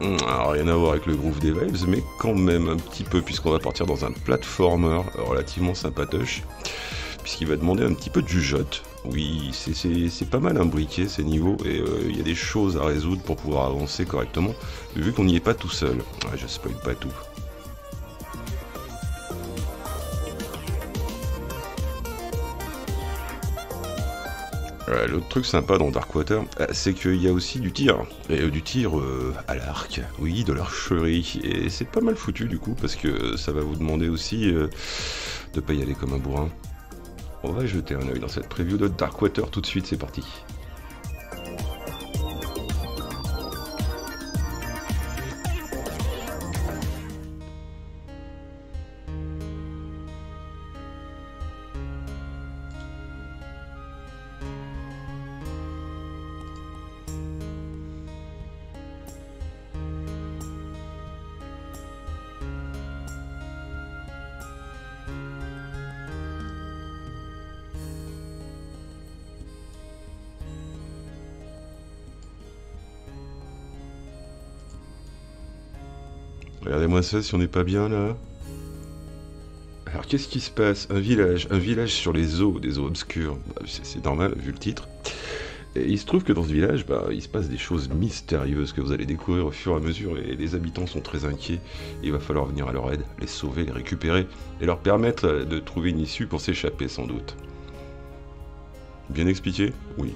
Alors, rien à voir avec le groove des vibes, mais quand même un petit peu, puisqu'on va partir dans un platformer relativement sympatoche, puisqu'il va demander un petit peu de jugeote. Oui, c'est pas mal imbriqué ces niveaux, et euh, il y a des choses à résoudre pour pouvoir avancer correctement, vu qu'on n'y est pas tout seul. Je spoil pas tout. L'autre truc sympa dans Darkwater, euh, c'est qu'il y a aussi du tir. Et euh, du tir euh, à l'arc, oui, de l'archerie. Et c'est pas mal foutu du coup, parce que ça va vous demander aussi de pas y aller comme un bourrin. On va jeter un oeil dans cette preview de Darkwater tout de suite, c'est parti. Regardez-moi ça si on n'est pas bien là. Alors qu'est-ce qui se passe? Un village, un village sur les eaux, des eaux obscures. Bah, c'est normal vu le titre. Il se trouve que dans ce village, bah, il se passe des choses mystérieuses que vous allez découvrir au fur et à mesure et les habitants sont très inquiets. Il va falloir venir à leur aide, les sauver, les récupérer et leur permettre de trouver une issue pour s'échapper sans doute. Bien expliqué? Oui.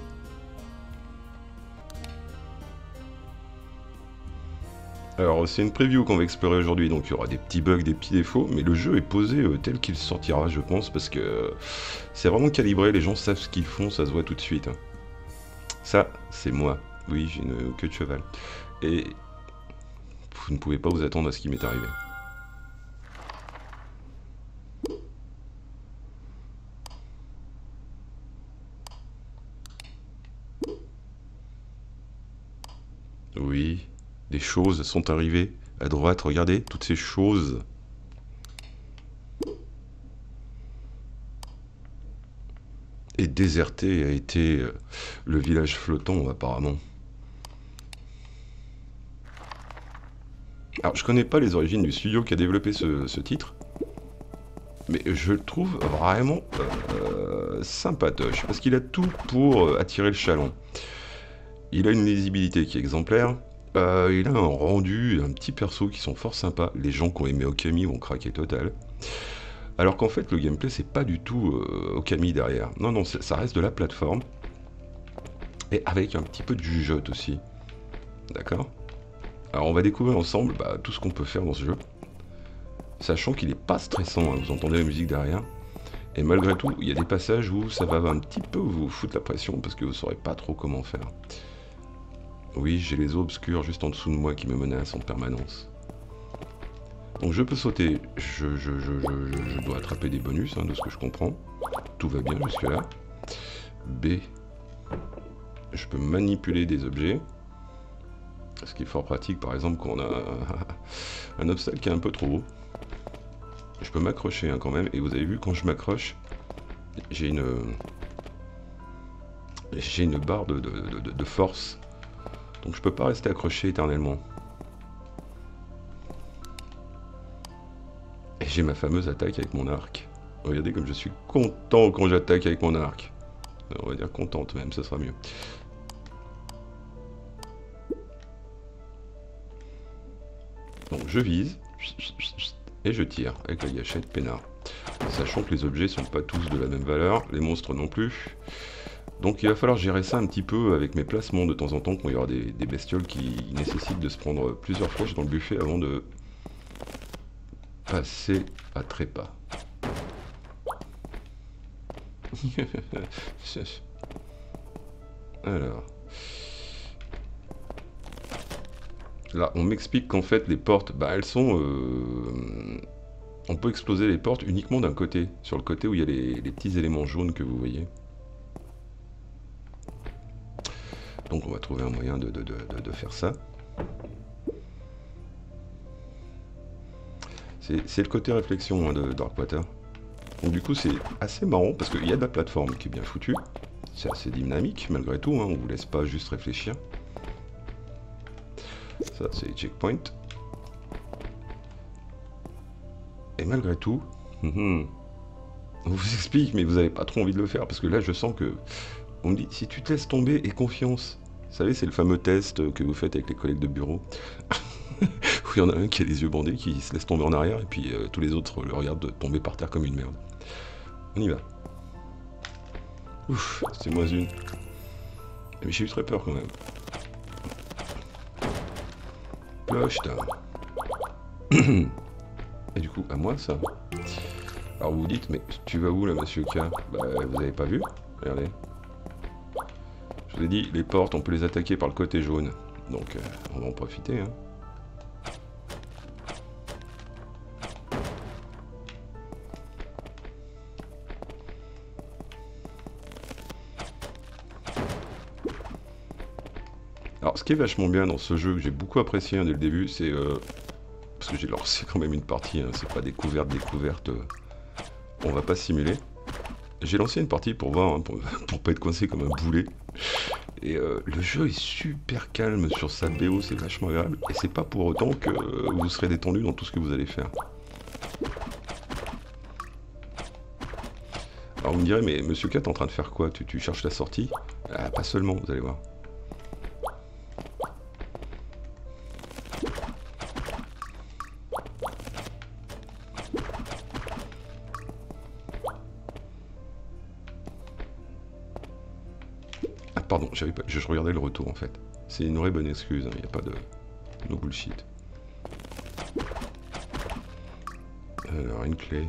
Alors c'est une preview qu'on va explorer aujourd'hui, donc il y aura des petits bugs, des petits défauts, mais le jeu est posé euh, tel qu'il sortira je pense, parce que euh, c'est vraiment calibré, les gens savent ce qu'ils font, ça se voit tout de suite. Hein. Ça, c'est moi. Oui, j'ai une queue de cheval. Et vous ne pouvez pas vous attendre à ce qui m'est arrivé. Oui, des choses sont arrivées à droite. Regardez, toutes ces choses. Et déserté a été euh, le village flottant apparemment. Alors je connais pas les origines du studio qui a développé ce, titre, mais je le trouve vraiment euh, sympatoche, parce qu'il a tout pour euh, attirer le chaland. Il a une lisibilité qui est exemplaire, euh, il a un rendu, un petit perso qui sont fort sympas. Les gens qui ont aimé Okami vont craquer total. Alors qu'en fait, le gameplay, c'est pas du tout euh, Okami derrière. Non, non, ça reste de la plateforme. Et avec un petit peu de jugeote aussi. D'accord? Alors, on va découvrir ensemble bah, tout ce qu'on peut faire dans ce jeu. Sachant qu'il n'est pas stressant, hein. vous entendez la musique derrière. Et malgré tout, il y a des passages où ça va un petit peu vous foutre la pression parce que vous saurez pas trop comment faire. Oui, j'ai les eaux obscures juste en dessous de moi qui me menacent en permanence. Donc je peux sauter, je, dois attraper des bonus, hein, de ce que je comprends. Tout va bien jusque là. B, je peux manipuler des objets. Ce qui est fort pratique, par exemple, quand on a un obstacle qui est un peu trop haut. Je peux m'accrocher hein, quand même, et vous avez vu, quand je m'accroche. J'ai une barre de force donc je peux pas rester accroché éternellement. Et j'ai ma fameuse attaque avec mon arc. Regardez comme je suis content quand j'attaque avec mon arc. On va dire contente même, ça sera mieux. Donc je vise et je tire avec la gâchette peinard. Sachant que les objets sont pas tous de la même valeur, les monstres non plus. Donc il va falloir gérer ça un petit peu avec mes placements de temps en temps quand il y aura des, bestioles qui nécessitent de se prendre plusieurs flèches dans le buffet avant de passer à trépas. Alors. Là, on m'explique qu'en fait, les portes, bah, elles sont... Euh, on peut exploser les portes uniquement d'un côté, sur le côté où il y a les petits éléments jaunes que vous voyez. Donc on va trouver un moyen de, faire ça. C'est le côté réflexion hein, de Darkwater. Donc du coup c'est assez marrant parce qu'il y a de la plateforme qui est bien foutue. C'est assez dynamique malgré tout, hein, on vous laisse pas juste réfléchir. Ça, c'est les checkpoints. Et malgré tout, hum, on vous explique, mais vous n'avez pas trop envie de le faire, parce que là, je sens que... On me dit, si tu te laisses tomber et confiance, vous savez, c'est le fameux test que vous faites avec les collègues de bureau. où il y en a un qui a les yeux bandés, qui se laisse tomber en arrière, et puis euh, tous les autres le regardent tomber par terre comme une merde. On y va. Ouf, c'est moins une. Mais j'ai eu très peur quand même. Cloche, Et du coup, à moi ça? Alors vous vous dites, mais tu vas où là, monsieur K? Bah, vous avez pas vu? Regardez. Je vous ai dit, les portes, on peut les attaquer par le côté jaune. Donc, euh, on va en profiter. Hein. Alors, ce qui est vachement bien dans ce jeu, que j'ai beaucoup apprécié hein, dès le début, c'est... Euh, parce que j'ai lancé quand même une partie, hein, c'est pas découverte, découverte... Euh, on va pas simuler. J'ai lancé une partie pour voir, hein, pour, pas être coincé comme un boulet. Et euh, le jeu est super calme sur sa BO, c'est vachement agréable. Et c'est pas pour autant que vous serez détendu dans tout ce que vous allez faire. Alors vous me direz, mais Monsieur Cat, en train de faire quoi? Tu, tu, cherches la sortie? Ah, Pas seulement, vous allez voir. Je, regardais le retour en fait. C'est une vraie bonne excuse, il hein, n'y a pas de no bullshit. Alors, une clé.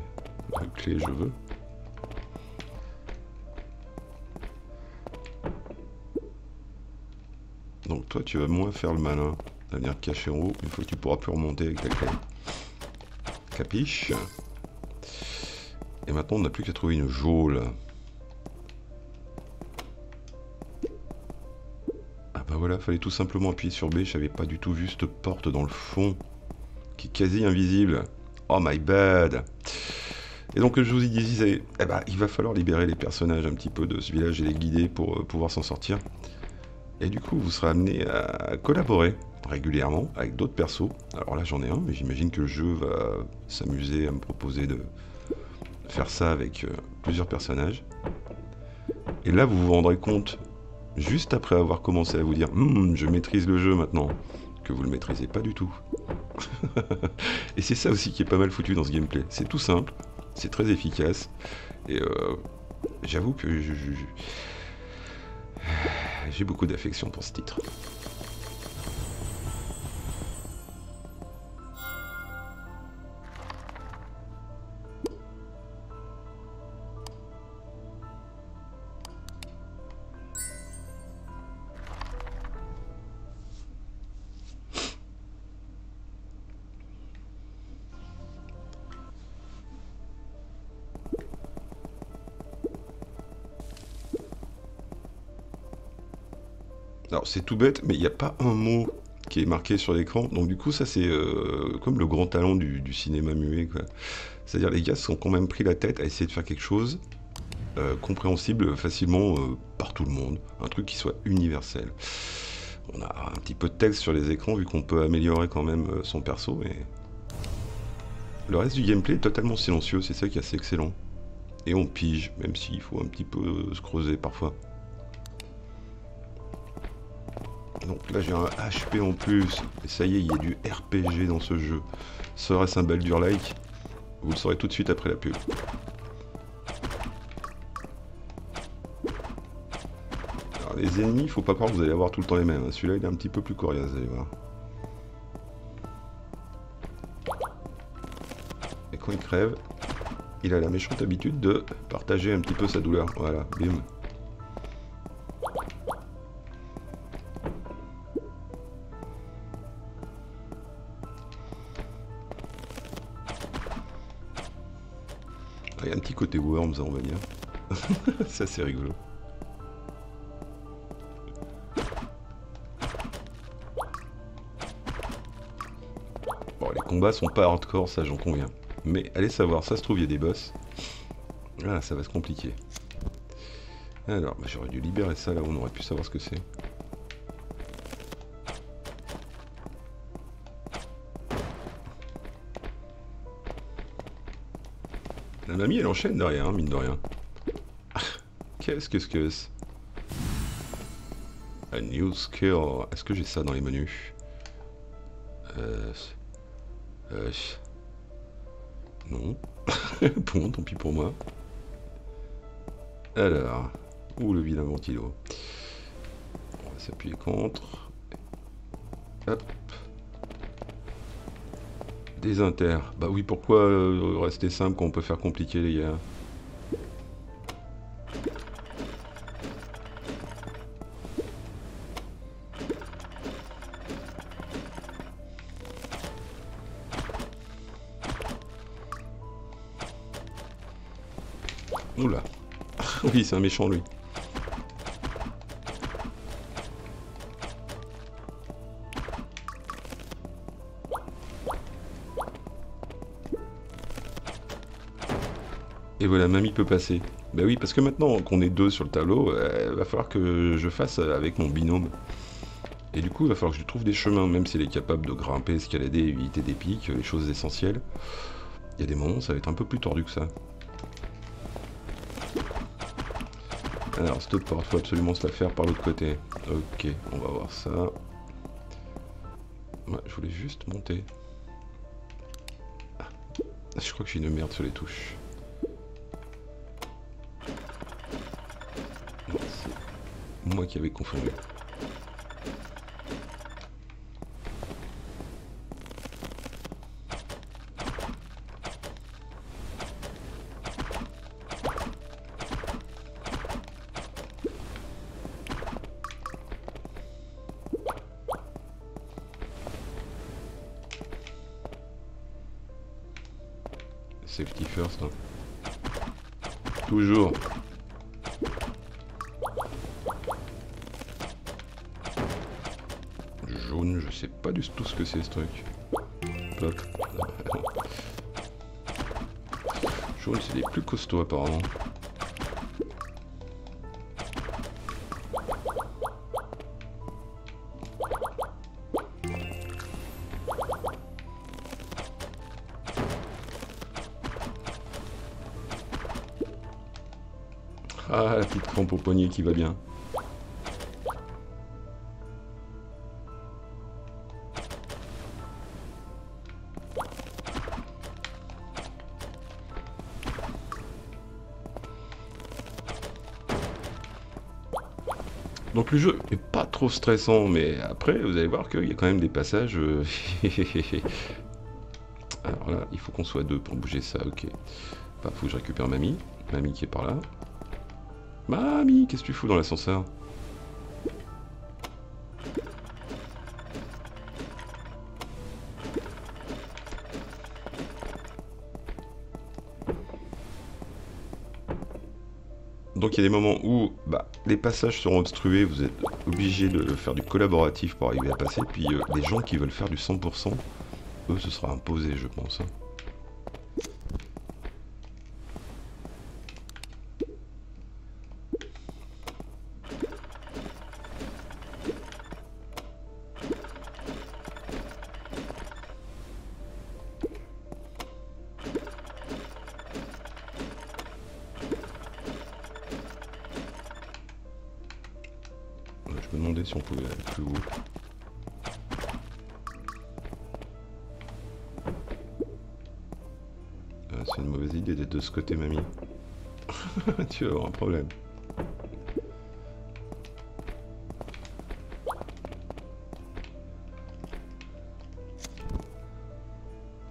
Une clé, je veux. Donc toi, tu vas moins faire le malin. à venir te cacher en haut, une fois que tu pourras plus remonter avec ta clé. Capiche Et maintenant, on n'a plus qu'à trouver une geôle. Voilà, fallait tout simplement appuyer sur B. J'avais pas du tout vu cette porte dans le fond, qui est quasi invisible. Oh my bad. Et donc je vous y disais, eh ben, il va falloir libérer les personnages un petit peu de ce village et les guider pour euh, pouvoir s'en sortir. Et du coup, vous serez amené à collaborer régulièrement avec d'autres persos. Alors là, j'en ai un, mais j'imagine que le jeu va s'amuser à me proposer de faire ça avec euh, plusieurs personnages. Et là, vous vous rendrez compte juste après avoir commencé à vous dire hum, je maîtrise le jeu maintenant, que vous le maîtrisez pas du tout. et c'est ça aussi qui est pas mal foutu dans ce gameplay. C'est tout simple, c'est très efficace, et euh, j'avoue que j'ai beaucoup d'affection pour ce titre. Alors c'est tout bête, mais il n'y a pas un mot qui est marqué sur l'écran. Donc du coup, ça c'est euh, comme le grand talent du, cinéma muet. C'est-à-dire les gars se sont quand même pris la tête à essayer de faire quelque chose euh, compréhensible facilement euh, par tout le monde. Un truc qui soit universel. On a un petit peu de texte sur les écrans vu qu'on peut améliorer quand même son perso. Et... Le reste du gameplay est totalement silencieux, c'est ça qui est assez excellent. Et on pige, même s'il faut un petit peu se creuser parfois. Donc là j'ai un HP en plus. Et ça y est, il y a du RPG dans ce jeu. Serait-ce un Baldur like Vous le saurez tout de suite après la pub. Alors les ennemis, faut pas croire que vous allez avoir tout le temps les mêmes. Hein. Celui-là il est un petit peu plus coriace, vous allez voir. Et quand il crève, il a la méchante habitude de partager un petit peu sa douleur. Voilà, bim. Dire. Ça, c'est rigolo. Bon, les combats sont pas hardcore, ça j'en conviens. Mais allez savoir, ça se trouve, il y a des boss. Ah, ça va se compliquer. Alors, bah, j'aurais dû libérer ça là on aurait pu savoir ce que c'est. Elle enchaîne derrière, hein, mine de rien. Qu'est-ce que c'est? A new skill. Est-ce que j'ai ça dans les menus? Euh... Euh... Non. bon, tant pis pour moi. Alors... Ouh, le vilain ventilo? On va s'appuyer contre. Hop. Des inter. Bah oui, pourquoi euh, rester simple quand on peut faire compliqué, les gars? Oula. oui, c'est un méchant, lui. Et voilà, mamie peut passer. Bah oui, parce que maintenant qu'on est deux sur le tableau, il euh, va falloir que je fasse avec mon binôme. Et du coup, il va falloir que je trouve des chemins, même s'il est capable de grimper, escalader, éviter des pics, les choses essentielles. Il y a des moments, ça va être un peu plus tordu que ça. Alors, cette porte, faut absolument se la faire par l'autre côté. Ok, on va voir ça. Ouais, je voulais juste monter. Ah, je crois que je suis une merde sur les touches. Moi qui avais confondu. Jaune, c'est des plus costauds apparemment. Ah, la petite crampe au poignet qui va bien. Donc le jeu est pas trop stressant, mais après, vous allez voir qu'il y a quand même des passages... Euh, Alors là, il faut qu'on soit deux pour bouger ça, ok. Bah, faut que je récupère Mamie. Mamie qui est par là. Mamie, qu'est-ce que tu fous dans l'ascenseur? Donc il y a des moments où bah, les passages seront obstrués, vous êtes obligé de faire du collaboratif pour arriver à passer, puis euh, les gens qui veulent faire du 100%, eux ce sera imposé je pense. Côté, mamie. tu vas avoir un problème.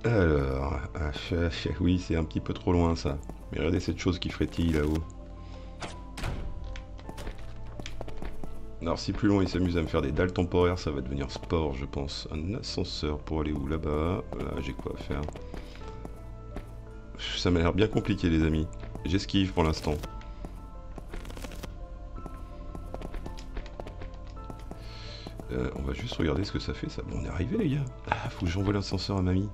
Alors, oui, c'est un petit peu trop loin ça. Mais regardez cette chose qui frétille là-haut. Alors si plus loin il s'amuse à me faire des dalles temporaires, ça va devenir sport je pense. Un ascenseur pour aller où Là-bas? Là, j'ai quoi à faire. Ça m'a l'air bien compliqué les amis. J'esquive pour l'instant. Euh, on va juste regarder ce que ça fait ça. Bon on est arrivé les gars. Ah faut que j'envoie l'ascenseur à mamie.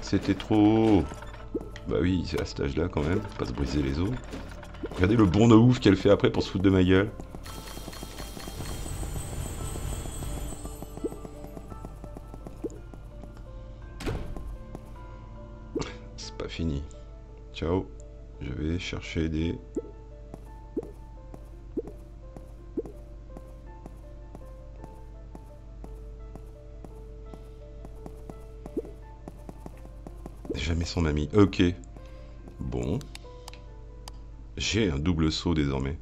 C'était trop Bah oui, c'est à cet âge là quand même, pas se briser les os. Regardez le bon de ouf qu'elle fait après pour se foutre de ma gueule. Chercher des... Jamais son ami. Ok. Bon. J'ai un double saut désormais.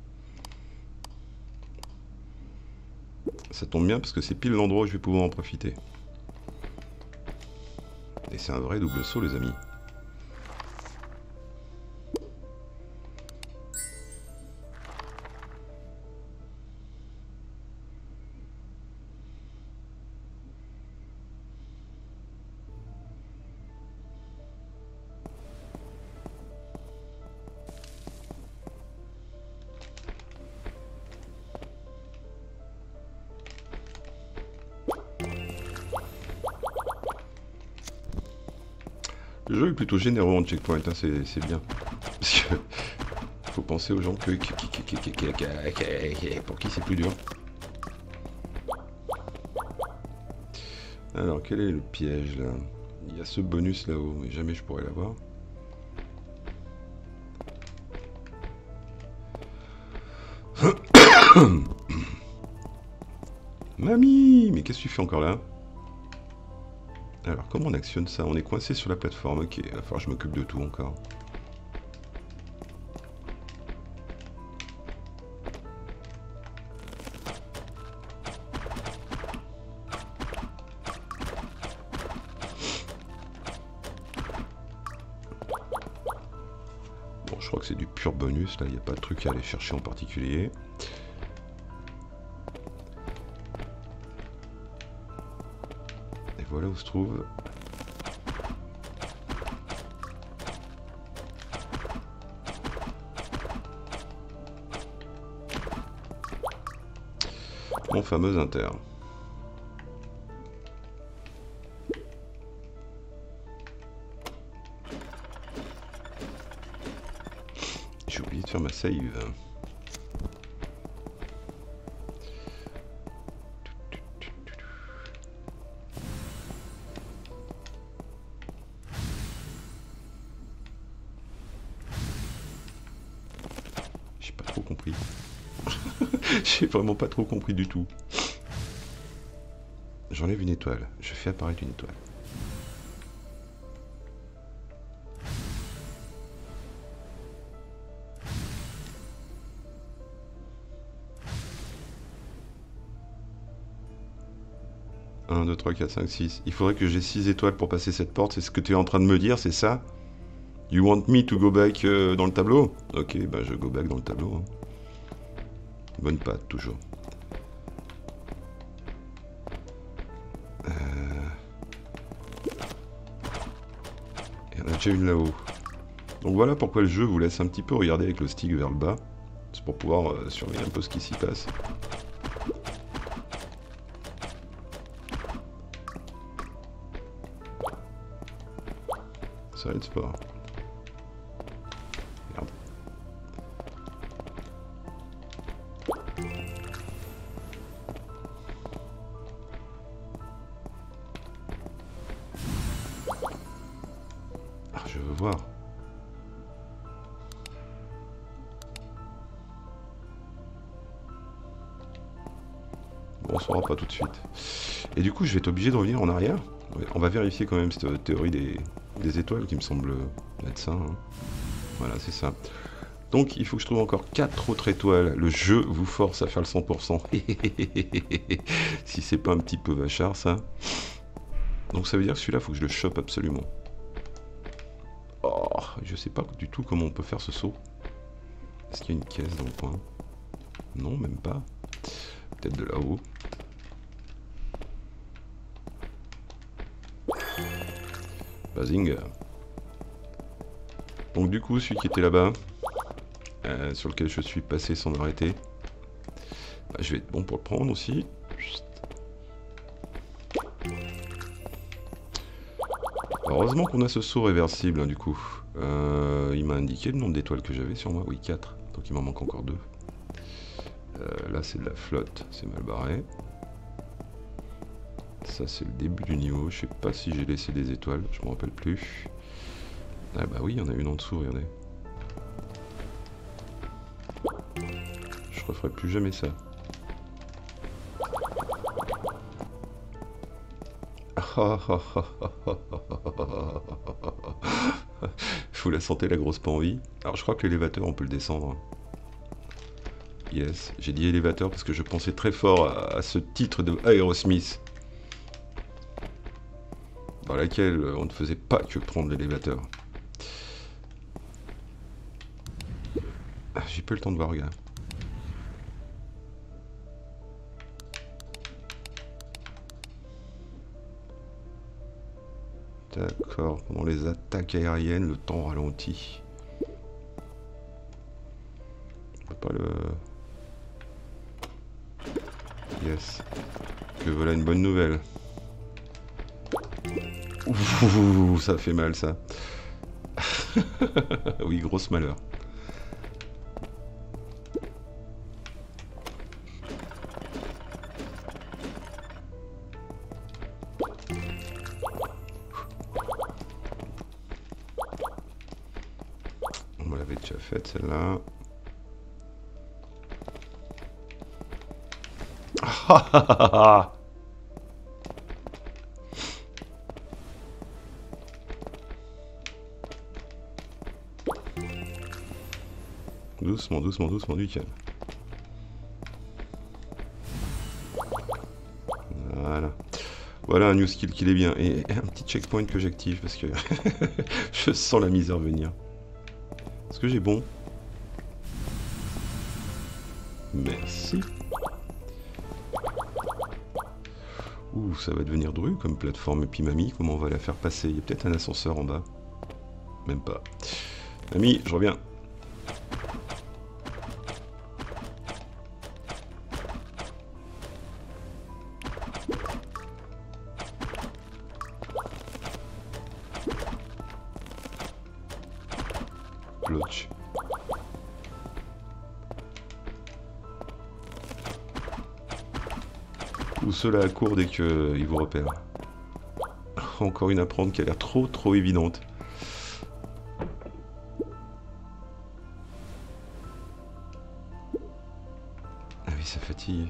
Ça tombe bien parce que c'est pile l'endroit où je vais pouvoir en profiter. Et c'est un vrai double saut les amis. Plutôt généreux en checkpoint, hein, c'est bien. Parce que faut penser aux gens que, pour qui c'est plus dur. Alors, quel est le piège là Il y a ce bonus là-haut, mais jamais je pourrais l'avoir. Mamie Mais qu'est-ce que tu fais encore là alors, comment on actionne ça? On est coincé sur la plateforme. Ok, il va falloir que je m'occupe de tout encore. Bon, je crois que c'est du pur bonus. Là, il n'y a pas de truc à aller chercher en particulier. Où se trouve mon fameux inter. J'ai oublié de faire ma save. J'ai vraiment pas trop compris du tout. J'enlève une étoile. Je fais apparaître une étoile. « 1, 2, 3, 4, 5, 6. Il faudrait que j'ai 6 étoiles pour passer cette porte. C'est ce que tu es en train de me dire, c'est ça? You want me to go back euh, dans le tableau? Ok, bah je go back dans le tableau. Hein. Bonne patte, toujours. Euh... Il y en a déjà une là-haut. Donc voilà pourquoi le jeu vous laisse un petit peu regarder avec le stick vers le bas. C'est pour pouvoir euh, surveiller un peu ce qui s'y passe. Ça aide pas. Et du coup, je vais être obligé de revenir en arrière. On va vérifier quand même cette théorie des, étoiles qui me semble être ça. Hein. Voilà, c'est ça. Donc, il faut que je trouve encore 4 autres étoiles. Le jeu vous force à faire le 100%. si c'est pas un petit peu vachard, ça. Donc, ça veut dire que celui-là, il faut que je le chope absolument. Oh, je sais pas du tout comment on peut faire ce saut. Est-ce qu'il y a une caisse dans le coin? Non, même pas. Peut-être de là-haut. Donc du coup, celui qui était là-bas, euh, sur lequel je suis passé sans m'arrêter, bah, je vais être bon pour le prendre aussi. Heureusement qu'on a ce saut réversible, hein, du coup. Euh, il m'a indiqué le nombre d'étoiles que j'avais sur moi. Oui, 4. Donc il m'en manque encore 2. Euh, là, c'est de la flotte. C'est mal barré. Ça, c'est le début du niveau. Je sais pas si j'ai laissé des étoiles. Je me rappelle plus. Ah bah oui, il y en a une en dessous, regardez. Je referai plus jamais ça. Vous la sentez la grosse pas envie Alors je crois que l'élévateur on peut le descendre. Yes, j'ai dit élévateur parce que je pensais très fort à, ce titre de Aerosmith. Laquelle on ne faisait pas que prendre l'élévateur. Ah, j'ai pas le temps de voir, regarde. D'accord, pendant les attaques aériennes, le temps ralentit. Pas le... Yes. Que voilà une bonne nouvelle. Ouh, ça fait mal ça. oui, grosse malheur. On l'avait déjà faite celle-là. Doucement, doucement, doucement, du calme. Voilà. Voilà un new skill qui est bien. Et un petit checkpoint que j'active parce que je sens la misère venir. Est-ce que j'ai bon? Merci. Ouh, ça va devenir dru comme plateforme. Mamie, comment on va la faire passer? Il y a peut-être un ascenseur en bas. Même pas. Mamie, je reviens. Cela à court dès qu'il vous repère. Encore une à prendre qui a l'air trop trop évidente. Ah oui, ça fatigue.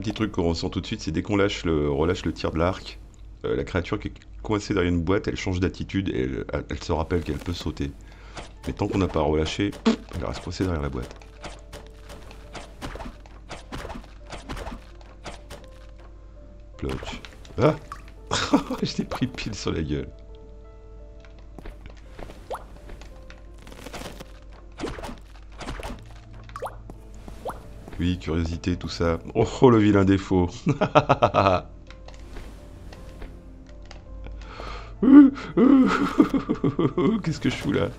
Petit truc qu'on ressent tout de suite, c'est dès qu'on lâche relâche le tir de l'arc, euh, la créature qui est coincée derrière une boîte, elle change d'attitude et elle, se rappelle qu'elle peut sauter. Mais tant qu'on n'a pas relâché, elle reste coincée derrière la boîte. Plotch. Ah Je t'ai pris pile sur la gueule. Oui, curiosité, tout ça. Oh, oh le vilain défaut. Qu'est-ce que je fous là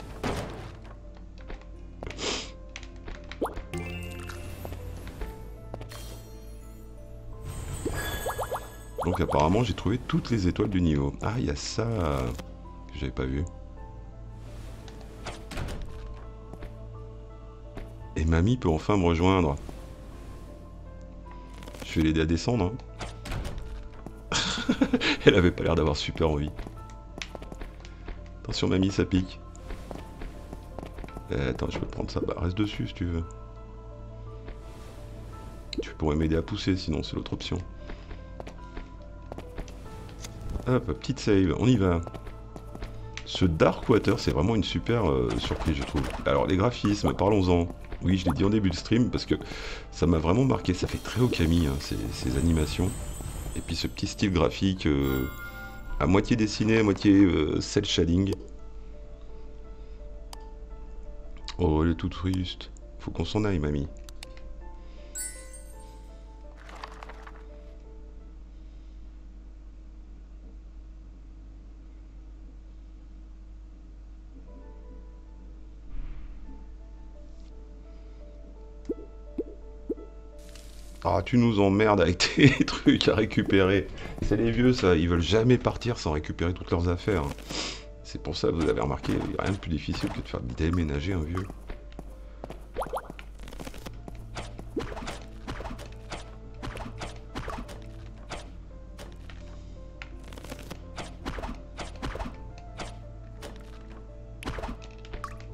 Donc apparemment j'ai trouvé toutes les étoiles du niveau. Ah, il y a ça que j'avais pas vu. Et mamie peut enfin me rejoindre. L'aider à descendre. Hein. Elle avait pas l'air d'avoir super envie. Attention mamie, ça pique. Eh, attends, je vais prendre ça. Bah, reste dessus si tu veux. Tu pourrais m'aider à pousser, sinon c'est l'autre option. Hop, petite save, on y va. Ce Dark Water, c'est vraiment une super euh, surprise, je trouve. Alors, les graphismes, parlons-en. Oui, je l'ai dit en début de stream parce que ça m'a vraiment marqué. Ça fait très Okami, hein, ces, animations. Et puis ce petit style graphique euh, à moitié dessiné, à moitié euh, cel shading. Oh, elle est toute triste. Faut qu'on s'en aille, mamie. Ah, tu nous emmerdes avec tes trucs à récupérer. C'est les vieux, ça. Ils veulent jamais partir sans récupérer toutes leurs affaires. C'est pour ça, vous avez remarqué, il n'y a rien de plus difficile que de faire déménager un vieux.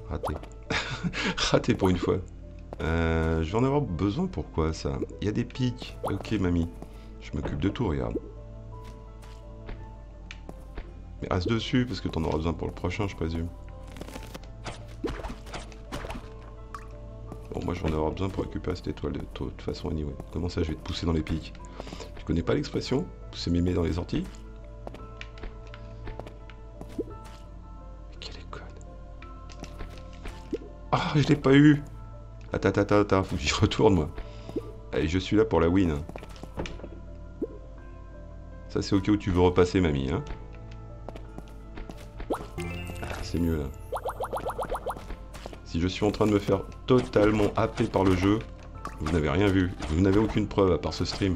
Raté. Raté pour une fois. Je vais en avoir besoin, pourquoi ça? Il y a des pics. Ok, mamie. Je m'occupe de tout, regarde. Mais reste dessus, parce que t'en auras besoin pour le prochain, je présume. Bon, moi, je vais en avoir besoin pour récupérer cette étoile de toute façon, anyway. Comment ça, je vais te pousser dans les pics? Tu connais pas l'expression? Pousser mémé dans les orties? Quelle école Ah, je l'ai pas eu Attends, attends, attends, faut que j'y retourne, moi. Allez, je suis là pour la win. Hein. Ça, c'est au cas où tu veux repasser, mamie, hein. Ah, c'est mieux, là. Si je suis en train de me faire totalement happer par le jeu, vous n'avez rien vu. Vous n'avez aucune preuve à part ce stream.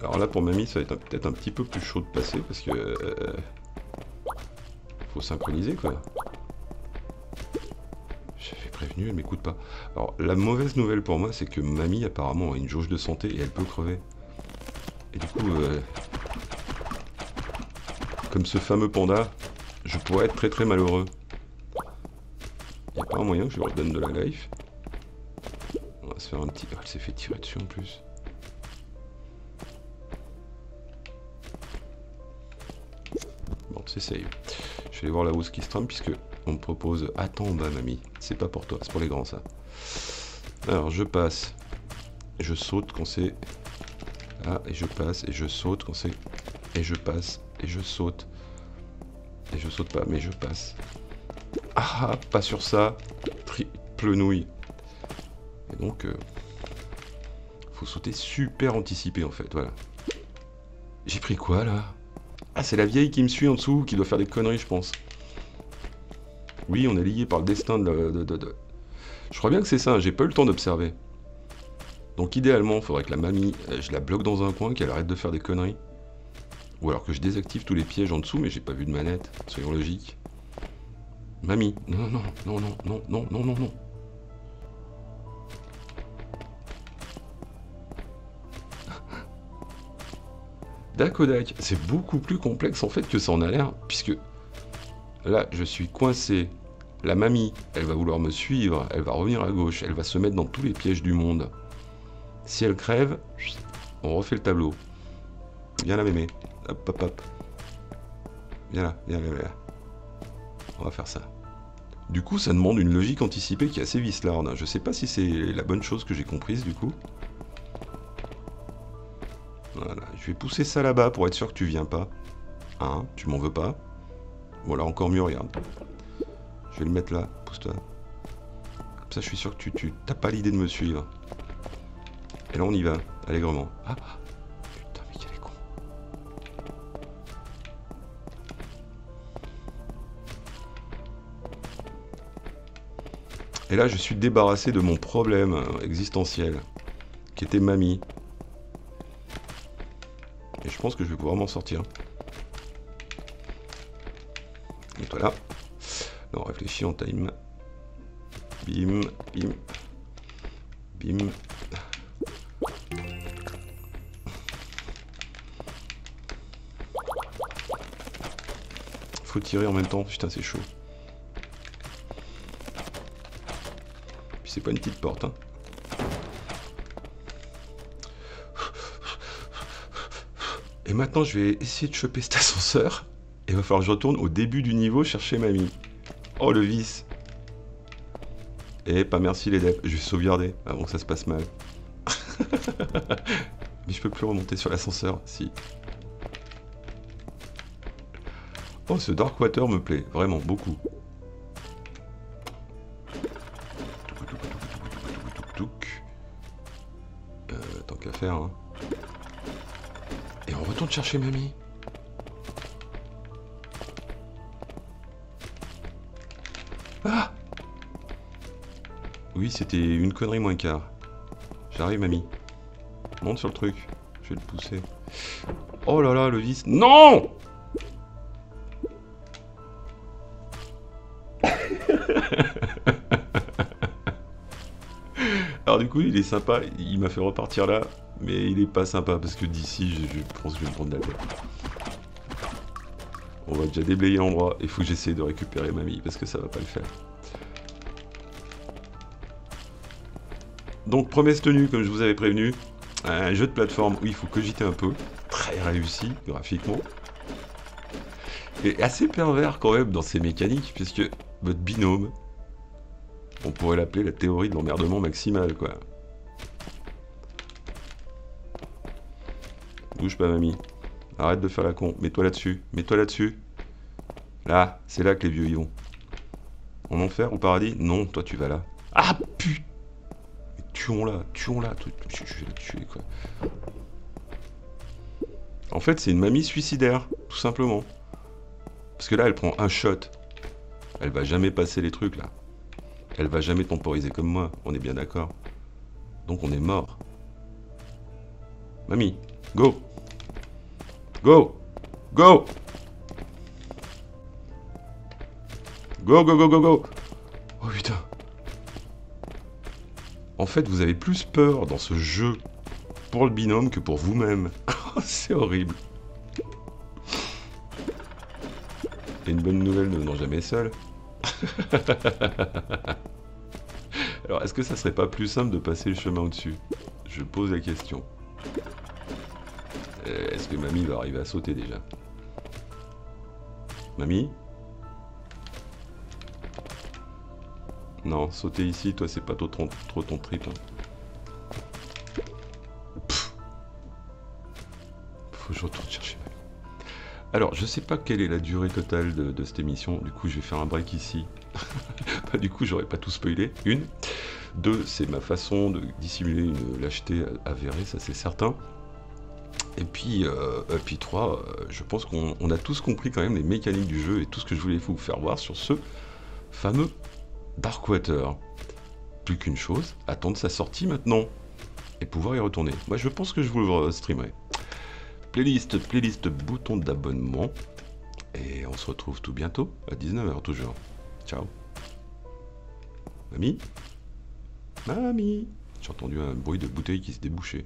Alors là, pour mamie, ça va être peut-être un petit peu plus chaud de passer parce que... Euh, faut synchroniser quoi. J'avais prévenu, elle m'écoute pas. Alors la mauvaise nouvelle pour moi, c'est que mamie apparemment a une jauge de santé et elle peut crever. Et du coup, euh, comme ce fameux panda, je pourrais être très très malheureux. Il a pas un moyen que je lui redonne de la life? On va se faire un petit... Oh, elle s'est fait tirer dessus en plus. Bon, c'est save vais voir la hausse qui se trame puisque on me propose attends bas mamie c'est pas pour toi c'est pour les grands ça. Alors je passe je saute quand c'est ah et je passe et je saute quand c'est et je passe et je saute. Et je saute pas mais je passe. Ah pas sur ça triple nouille et donc euh, faut sauter super anticipé en fait voilà. J'ai pris quoi là? Ah, c'est la vieille qui me suit en dessous, qui doit faire des conneries, je pense. Oui, on est lié par le destin de... Je crois bien que c'est ça, j'ai pas eu le temps d'observer. Donc idéalement, il faudrait que la mamie, euh, je la bloque dans un coin, qu'elle arrête de faire des conneries. Ou alors que je désactive tous les pièges en dessous, mais j'ai pas vu de manette, soyons logiques. Mamie, non, non, non, non, non, non, non, non, non. Dakodak, c'est beaucoup plus complexe en fait que ça en a l'air, puisque là, je suis coincé. La mamie, elle va vouloir me suivre, elle va revenir à gauche, elle va se mettre dans tous les pièges du monde. Si elle crève, on refait le tableau. Viens là, mémé. Hop, hop, hop. Viens là, viens là, là. On va faire ça. Du coup, ça demande une logique anticipée qui est assez vislarde. Je sais pas si c'est la bonne chose que j'ai comprise du coup. Je vais pousser ça là-bas pour être sûr que tu viens pas. Hein, tu m'en veux pas? Voilà, encore mieux, regarde. Je vais le mettre là, pousse-toi. Comme ça, je suis sûr que tu, tu t'as pas l'idée de me suivre. Et là, on y va, allègrement. Ah Putain, mais quel est con. Et là, je suis débarrassé de mon problème existentiel, qui était mamie. Pense que je vais pouvoir m'en sortir. Et toi là. Non, réfléchis en time. Bim, bim. Bim. Faut tirer en même temps, putain c'est chaud. Puis c'est pas une petite porte, hein. Maintenant, je vais essayer de choper cet ascenseur. Et il va falloir que je retourne au début du niveau chercher mamie. Oh, le vice. Et pas merci les devs. Je vais sauvegarder avant que ça se passe mal. Mais je peux plus remonter sur l'ascenseur. Si. Oh, ce Dark Water me plaît. Vraiment, beaucoup. Euh, tant qu'à faire, hein retourne chercher mamie. Oui, c'était une connerie moins quart. J'arrive, mamie. Monte sur le truc. Je vais le pousser. Oh là là, le vis. Non Alors du coup, il est sympa. Il m'a fait repartir là. Mais il est pas sympa parce que d'ici, je, pense que je vais me prendre la tête. On va déjà déblayer l'endroit. Il faut que j'essaie de récupérer mamie parce que ça va pas le faire. Donc promesse tenue, comme je vous avais prévenu. Un jeu de plateforme où il faut cogiter un peu. Très réussi graphiquement. Et assez pervers quand même dans ses mécaniques, puisque votre binôme, on pourrait l'appeler la théorie de l'emmerdement maximal, quoi. Bouge pas, mamie. Arrête de faire la con. Mets-toi là-dessus. Mets-toi là-dessus. Là, c'est là que les vieux y vont. En enfer, au paradis? Non, toi tu vas là. Ah putain Tuons-la, tuons-la. Je quoi. En fait, c'est une mamie suicidaire, tout simplement. Parce que là, elle prend un shot. Elle va jamais passer les trucs, là. Elle va jamais temporiser comme moi, on est bien d'accord. Donc on est mort. Mamie, go Go Go Go, go, go, go, go Oh putain En fait, vous avez plus peur dans ce jeu pour le binôme que pour vous-même. C'est horrible. Et une bonne nouvelle ne venant jamais seule. Alors, est-ce que ça serait pas plus simple de passer le chemin au-dessus? Je pose la question. Euh, est-ce que mamie va arriver à sauter déjà Mamie Non, sauter ici, toi, c'est pas trop, trop, ton trip. Hein. Faut que je retourne chercher. Alors, je sais pas quelle est la durée totale de, de cette émission. Du coup, je vais faire un break ici. bah, du coup, j'aurais pas tout spoilé. Une. Deux, c'est ma façon de dissimuler une lâcheté avérée, ça c'est certain. Et puis, euh, puis trois, euh, je pense qu'on a tous compris quand même les mécaniques du jeu et tout ce que je voulais vous faire voir sur ce fameux Darkwater. Plus qu'une chose, attendre sa sortie maintenant et pouvoir y retourner. Moi, je pense que je vous le streamerai. Playlist, playlist, bouton d'abonnement. Et on se retrouve tout bientôt à 19h toujours. Ciao. Mamie? Mamie J'ai entendu un bruit de bouteille qui se débouchait.